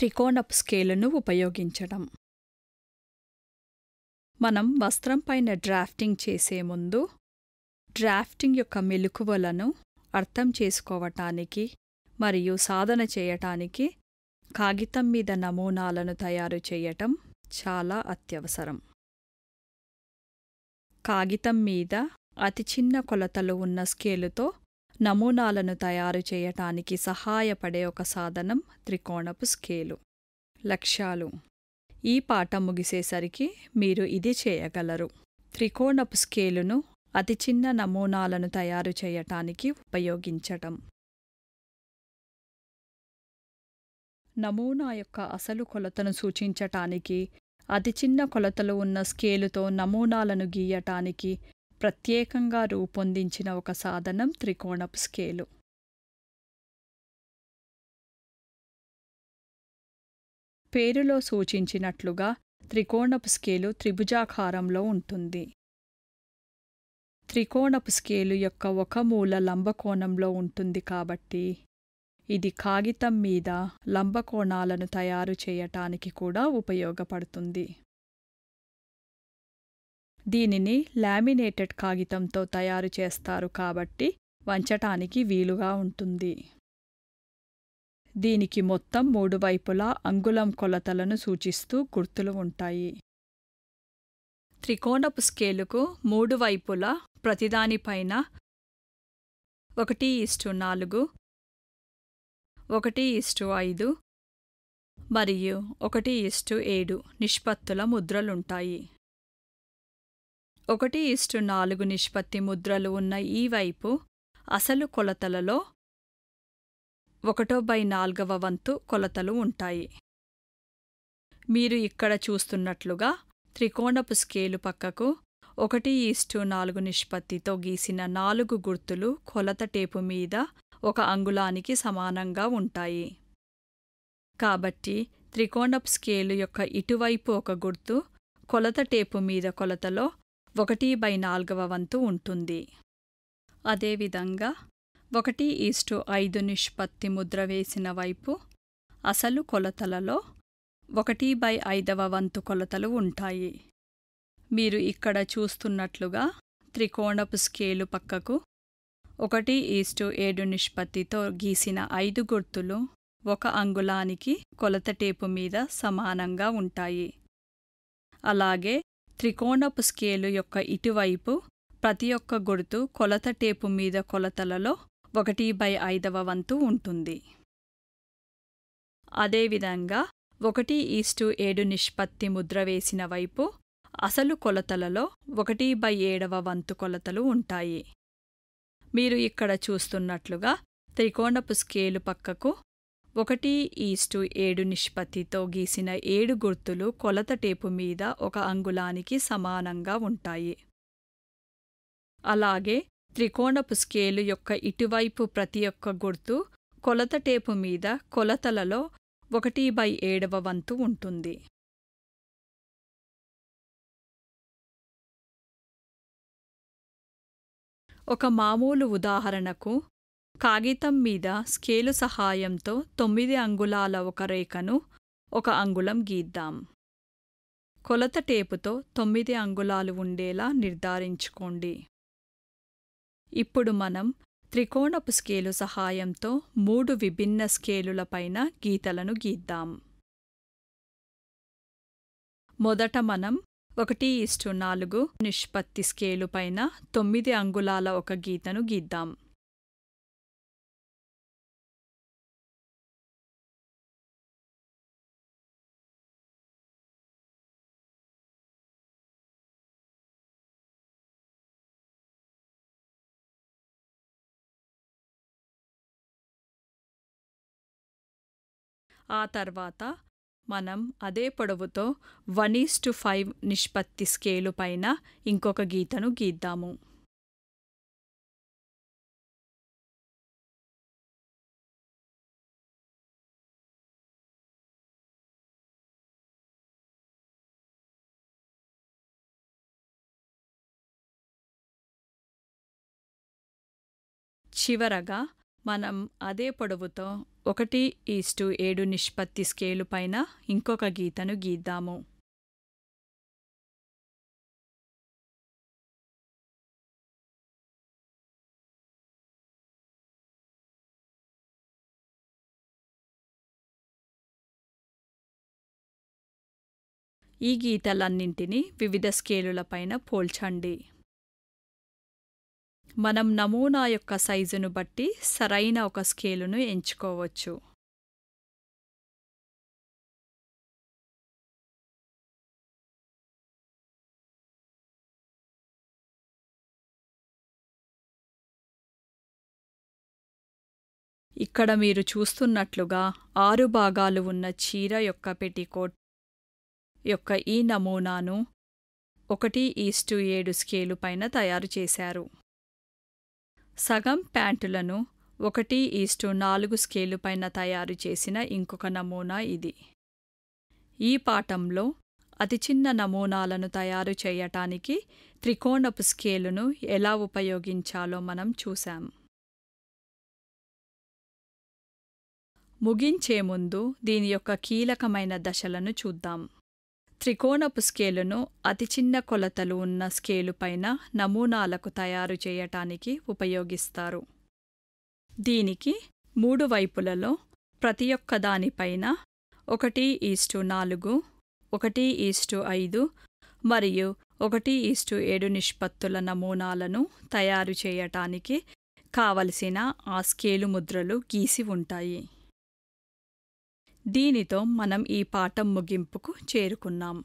త్రికోణపు స్కేలును ఉపయోగించడం. మనం వస్త్రం పైన డ్రాఫ్టింగ్ చేసే ముందు డ్రాఫ్టింగ్ యొక్క మెలకువలను అర్థం చేసుకోవటానికి మరియు సాధన చేయటానికి కాగితం మీద నమూనాలను తయారు చేయటం చాలా అత్యవసరం. కాగితం మీద అతి చిన్న కొలతలు ఉన్న స్కేలుతో నమూనాలను తయారు చేయటానికి సహాయపడే ఒక సాధనం త్రికోణపు స్కేలు. లక్ష్యాలు. ఈ పాఠం ముగిసేసరికి మీరు ఇది చేయగలరు. త్రికోణపు స్కేలును అతి చిన్న నమూనాలను తయారు చేయటానికి ఉపయోగించటం. నమూనా యొక్క అసలు కొలతను సూచించటానికి అతి చిన్న కొలతలు ఉన్న స్కేలుతో నమూనాలను గీయటానికి ప్రత్యేకంగా రూపొందించిన ఒక సాధనం త్రికోణపు స్కేలు. పేరులో సూచించినట్లుగా త్రికోణపు స్కేలు త్రిభుజాకారంలో ఉంటుంది. త్రికోణపు స్కేలు యొక్క ఒక మూల లంబకోణంలో ఉంటుంది కాబట్టి ఇది కాగితం మీద లంబకోణాలను తయారు చేయటానికి కూడా ఉపయోగపడుతుంది. దీనిని లామినేటెడ్ కాగితంతో తయారు చేస్తారు కాబట్టి వంచటానికి వీలుగా ఉంటుంది. దీనికి మొత్తం మూడు వైపులా అంగుళం కొలతలను సూచిస్తూ గుర్తులు ఉంటాయి. త్రికోణపు స్కేలుకు మూడు వైపులా ప్రతిదానిపైన ఒకటి ఇస్టు నాలుగు ఒకటి ఇస్టు ఐదు మరియు ఒకటి ఇస్టు ఏడు నిష్పత్తుల ముద్రలుంటాయి. ఒకటి ఇస్టు నాలుగు నిష్పత్తి ముద్రలు ఉన్న ఈ వైపు అసలు కొలతలలో ఒకటో బై నాల్గవ వంతు కొలతలు ఉంటాయి. మీరు ఇక్కడ చూస్తున్నట్లుగా త్రికోణపు స్కేలు పక్కకు ఒకటి ఈస్టు నాలుగు నిష్పత్తితో గీసిన నాలుగు గుర్తులు కొలత టేపు మీద ఒక అంగుళానికి సమానంగా ఉంటాయి. కాబట్టి త్రికోణపు స్కేలు యొక్క ఇటువైపు ఒక గుర్తు కొలత టేపు మీద కొలతలో ఒకటి బై నాల్గవ వంతు ఉంటుంది. అదేవిధంగా ఒకటి ఈస్టు ఐదు నిష్పత్తి ముద్ర వేసిన వైపు అసలు కొలతలలో ఒకటి బై ఐదవ వంతు కొలతలు ఉంటాయి. మీరు ఇక్కడ చూస్తున్నట్లుగా త్రికోణపు స్కేలు పక్కకు ఒకటి ఈస్టు ఏడు నిష్పత్తితో గీసిన ఐదు గుర్తులు ఒక అంగుళానికి కొలత టేపు మీద సమానంగా ఉంటాయి. అలాగే త్రికోణపు స్కేలు యొక్క ఇటువైపు ప్రతి ఒక్క గుర్తు కొలత టేపు మీద కొలతలలో ఒకటి బై ఐదవ వంతు ఉంటుంది. అదేవిధంగా ఒకటి ఈస్టు ఏడు నిష్పత్తి ముద్ర వేసిన వైపు అసలు కొలతలలో ఒకటి బై ఏడవ వంతు కొలతలు ఉంటాయి. మీరు ఇక్కడ చూస్తున్నట్లుగా త్రికోణపు స్కేలు పక్కకు ఒకటి ఈస్టు ఏడు నిష్పత్తితో గీసిన ఏడు గుర్తులు కొలత టేపు మీద ఒక అంగుళానికి సమానంగా ఉంటాయి. అలాగే త్రికోణపు స్కేలు యొక్క ఇటువైపు ప్రతి ఒక్క గుర్తు కొలత టేపు మీద కొలతలలో ఒకటి బై ఏడవ వంతు ఉంటుంది. ఒక మామూలు ఉదాహరణకు కాగితం మీద స్కేలు సహాయంతో తొమ్మిది అంగుళాల ఒక రేఖను ఒక అంగుళం గీద్దాం. కొలత టేపుతో తొమ్మిది అంగుళాలు ఉండేలా నిర్ధారించుకోండి. ఇప్పుడు మనం త్రికోణపు స్కేలు సహాయంతో మూడు విభిన్న స్కేలులపైన గీతలను గీద్దాం. మొదట మనం ఒకటి ఇస్టు నాలుగు నిష్పత్తి స్కేలు పైన తొమ్మిది అంగుళాల ఒక గీతను గీద్దాం. ఆ తర్వాత మనం అదే పొడవుతో వన్ ఈస్ టు ఫైవ్ నిష్పత్తి స్కేలు పైన ఇంకొక గీతను గీద్దాము. చివరగా మనం అదే పొడవుతో ఒకటి ఈస్టు ఏడు నిష్పత్తి స్కేలు పైన ఇంకొక గీతను గీద్దాము. ఈ గీతలన్నింటినీ వివిధ స్కేలులపైన పోల్చండి. మనం నమూనా యొక్క సైజును బట్టి సరైన ఒక స్కేలును ఎంచుకోవచ్చు. ఇక్కడ మీరు చూస్తున్నట్లుగా ఆరు భాగాలు ఉన్న చీర యొక్క పెటికోట్ యొక్క ఈ నమూనాను ఒకటి ఈస్టు ఏడు స్కేలు పైన తయారు చేశారు. సగం ప్యాంటులను ఒకటి ఈస్టు నాలుగు స్కేలు పైన తయారు చేసిన ఇంకొక నమూనా ఇది. ఈ పాఠంలో అతి చిన్న నమూనాలను తయారు చేయటానికి త్రికోణపు స్కేలును ఎలా ఉపయోగించాలో మనం చూశాం. ముగించే ముందు దీని యొక్క కీలకమైన దశలను చూద్దాం. త్రికోణపు స్కేలును అతి చిన్న కొలతలు ఉన్న స్కేలు పైన నమూనాలకు తయారు చేయటానికి ఉపయోగిస్తారు. దీనికి మూడు వైపులలో ప్రతి ఒక్క దానిపైన ఒకటి ఈస్టు నాలుగు ఒకటి ఈస్టు ఐదు మరియు ఒకటి ఈస్టు ఏడు నిష్పత్తుల నమూనాలను తయారు చేయటానికి కావలసిన ఆ స్కేలు ముద్రలు గీసి ఉంటాయి. దీనితో మనం ఈ పాఠం ముగింపుకు చేరుకున్నాం.